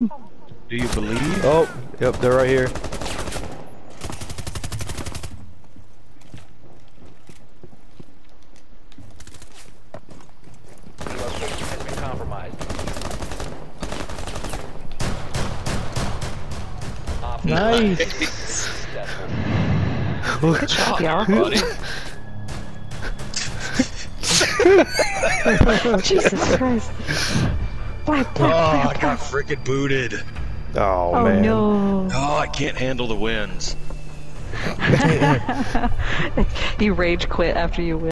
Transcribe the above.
Do you believe? Oh, yep, they're right here. Location has been compromised. Nice. successful. Good job, y'all. Jesus Christ. Black, Oh, black, I got black. freaking booted. Oh, Oh man. no. Oh, I can't handle the winds. you rage quit after you win.